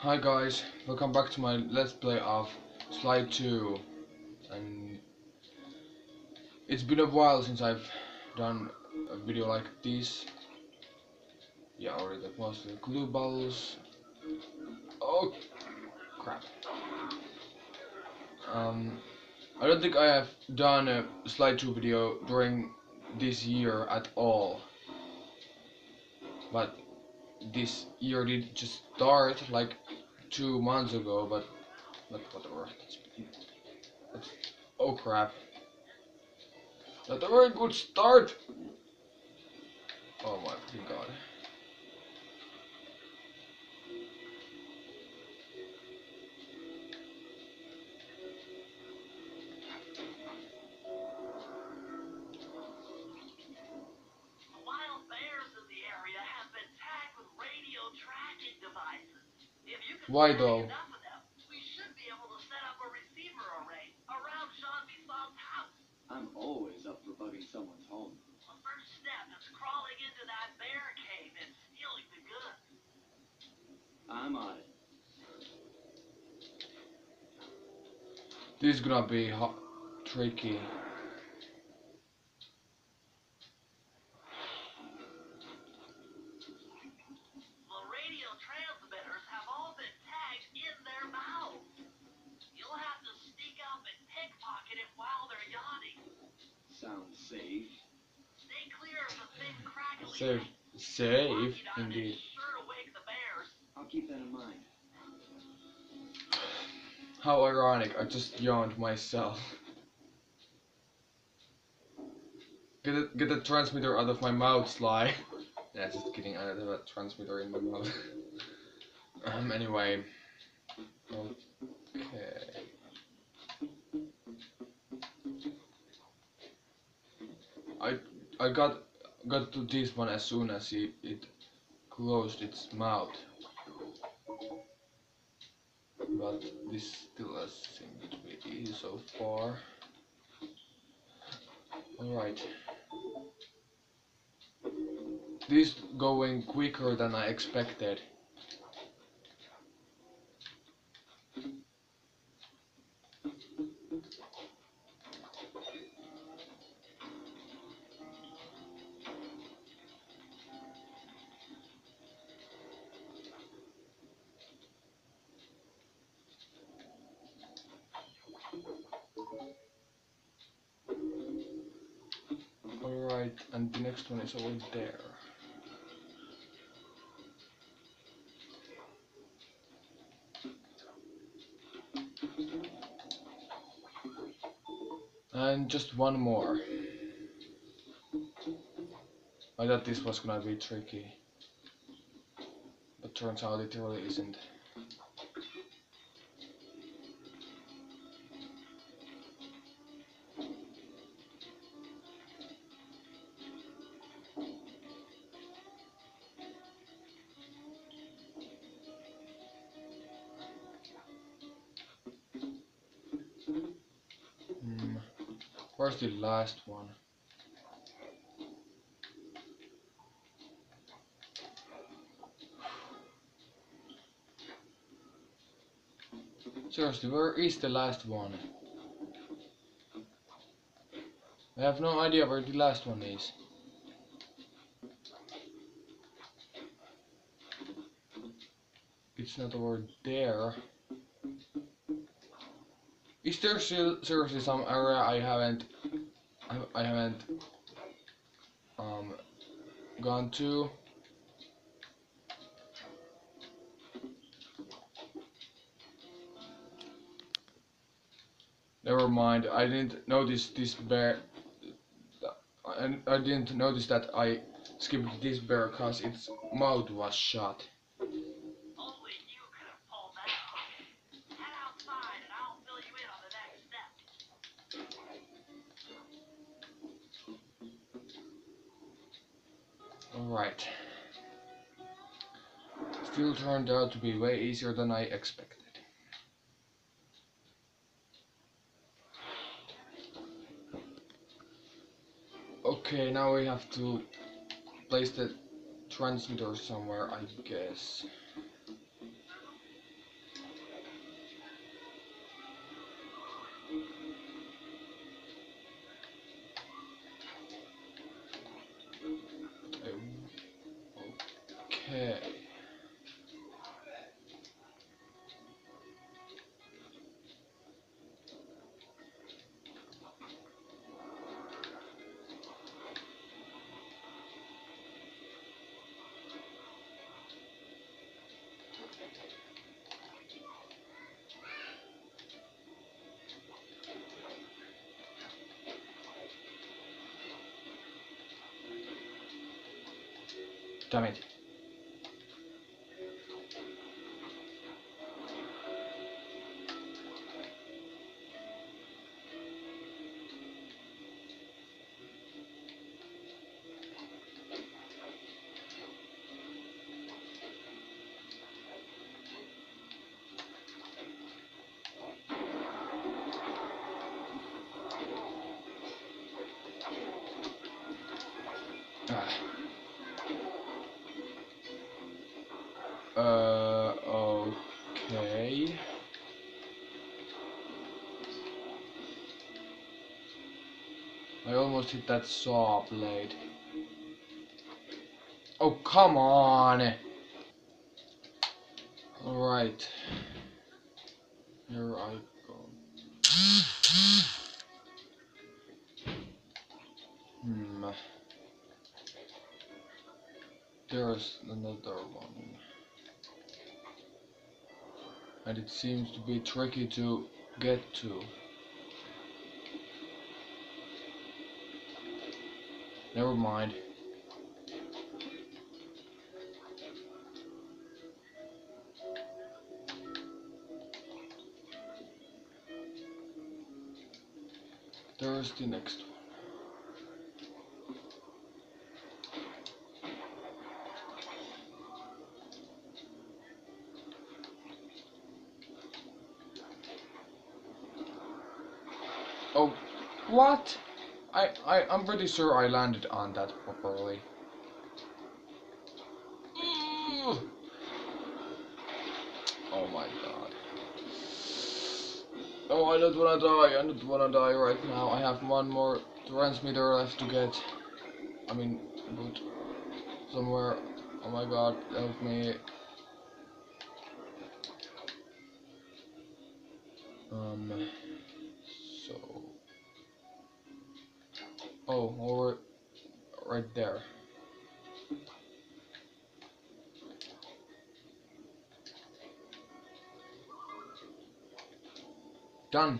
Hi guys, welcome back to my let's play of Sly 2 and it's been a while since I've done a video like this. Yeah already most of the glue balls. Oh crap. Um I don't think I have done a Sly 2 video during this year at all. But this year did just start like two months ago, but but whatever. That's, oh crap! Not a very good start. Oh my god. Bison's house. I'm always up for bugging someone's home. The first step is crawling into that bear cave and stealing the goods. I'm on it. This is gonna be ho- tricky. The radio transmitters have all been tagged in their mouths. You'll have to sneak up and pickpocket it while they're yawning. Sounds safe. Stay clear of the thin crackly Safe, eggs. safe Walking on it indeed. is sure to wake the bears. I'll keep that in mind. How ironic! I just yawned myself. Get the, get the transmitter out of my mouth, Sly. yeah, just kidding. I don't have a transmitter in my mouth. um. Anyway. Okay. I got got to this one as soon as it, it closed its mouth. But this still has seemed to be easy so far. Alright. This going quicker than I expected. The next one is over there. And just one more. I thought this was gonna be tricky. But turns out it really isn't. Where's the last one? Seriously, where is the last one? I have no idea where the last one is. It's not over there. Is there still seriously some area I haven't I, I haven't um gone to? Never mind. I didn't notice this bear. I, I didn't notice that I skipped this bear because its mouth was shut. Alright. Still turned out to be way easier than I expected. Okay, now we have to place the transmitter somewhere, I guess. Tá, é... Justamente. Uh, okay. I almost hit that saw blade. Oh, come on! Alright. Here I go. Hmm. There's another one. And it seems to be tricky to get to. Never mind. There's the next one. Oh, what? I, I, I'm pretty sure I landed on that properly. Ugh. Oh my god. Oh, I don't wanna die, I don't wanna die right now. I have one more transmitter left to get. I mean, but somewhere. Oh my god, help me. Um, so. Oh, over right there. Done.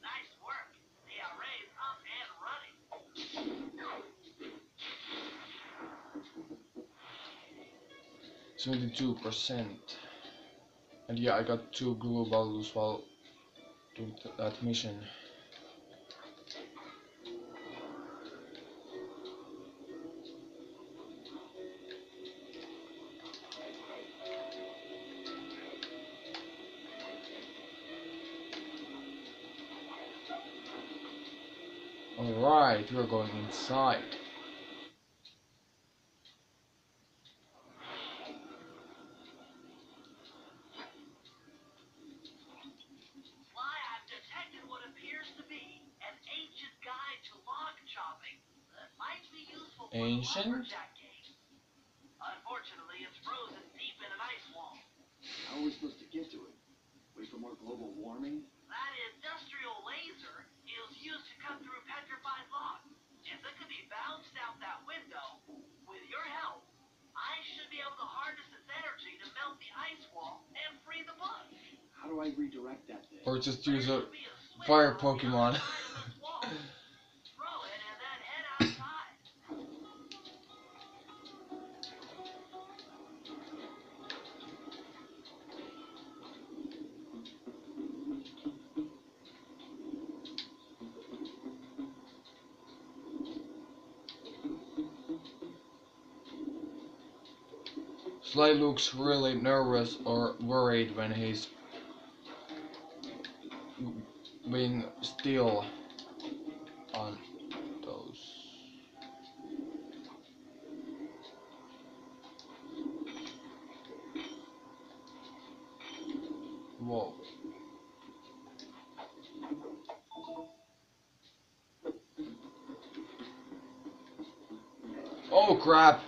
Nice work. The array's up and running. Seventy-two percent. And yeah, I got two glue balls while doing that mission. The Ancient? lumberjack game. Unfortunately, it's frozen deep in an ice wall. How are we supposed to get to it? Wait for more global warming? I redirect that thing? Or just use a should be a switch fire Pokemon. outside of this wall. Throw it and then head outside. Sly looks really nervous or worried when he's being still on those. Whoa. Oh crap!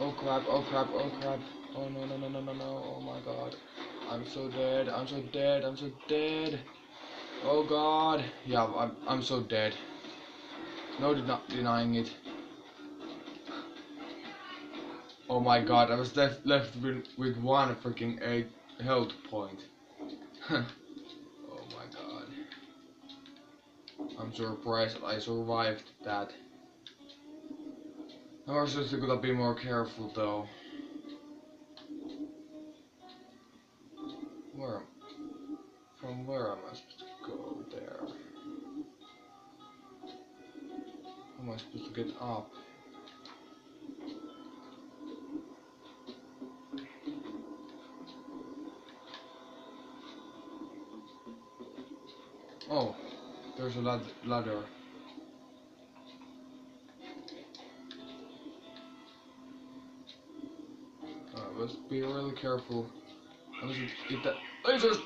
Oh crap, oh crap, oh crap. Oh no, no, no, no, no, no. Oh my god. I'm so dead, I'm so dead, I'm so dead. Oh god. Yeah, I'm, I'm so dead. No de denying it. Oh my god, I was left, left with, with one freaking eight health point. oh my god. I'm surprised I survived that. I was just gonna be more careful though. Where? From where am I supposed to go there? How am I supposed to get up? Oh, there's a lad ladder. Uh, let's be really careful. Let's get that lasers.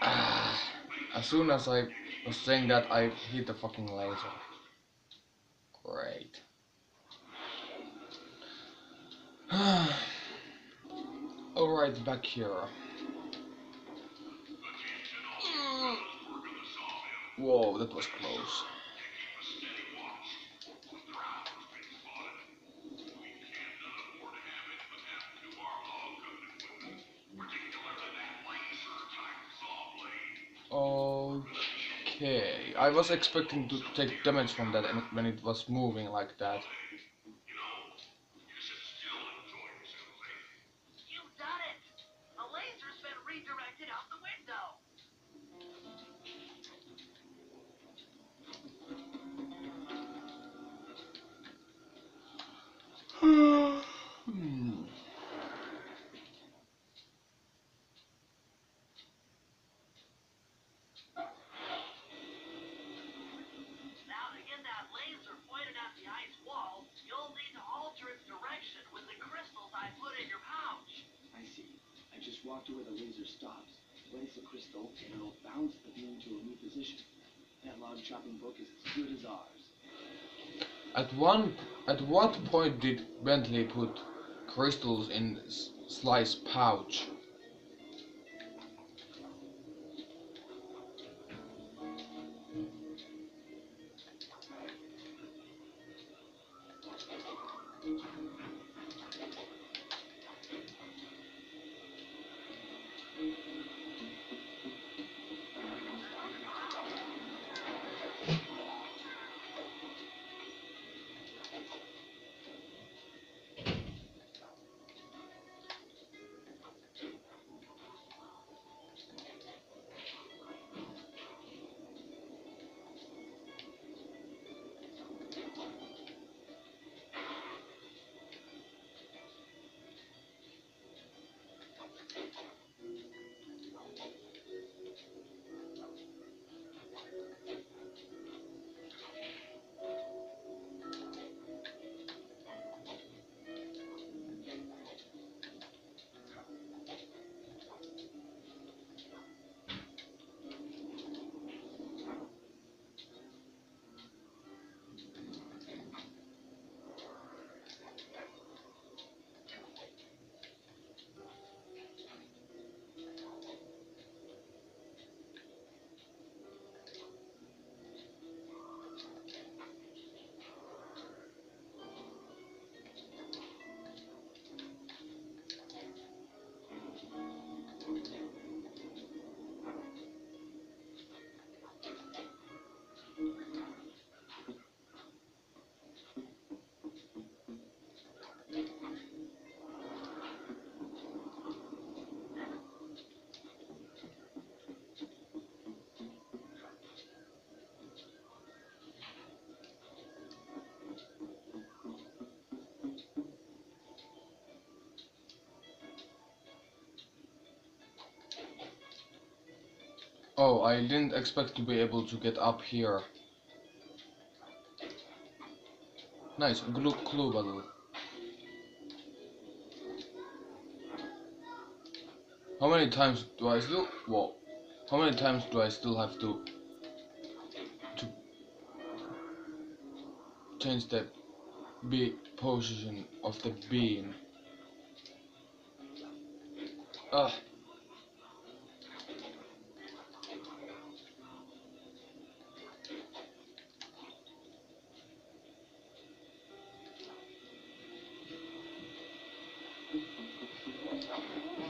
Ah, as soon as I was saying that, I hit the fucking laser. Great. Alright, back here. Whoa, that was close. Okay, I was expecting to take damage from that when it was moving like that. Just walk to where the laser stops, place a crystal, and it'll bounce the beam to a new position. That log chopping book is as good as ours. At one, at what point did Bentley put crystals in Sly's pouch? Oh, I didn't expect to be able to get up here. Nice, glue clue bottle. How many times do I still? Whoa. How many times do I still have to to change the be position of the beam? Ah.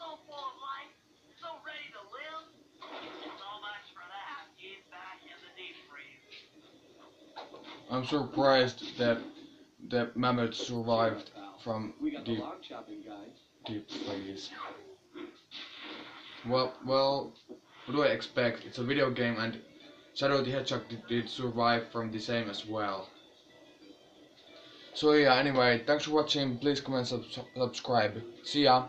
So full of life, so ready to live. So much for that. He's back in the deep freeze. I'm surprised that that mammoth survived from We got the deep log guy. deep freeze. Well, well, what do I expect? It's a video game and Shadow the Hedgehog did, did survive from the same as well. So yeah, anyway, thanks for watching, please comment, sub subscribe. See ya!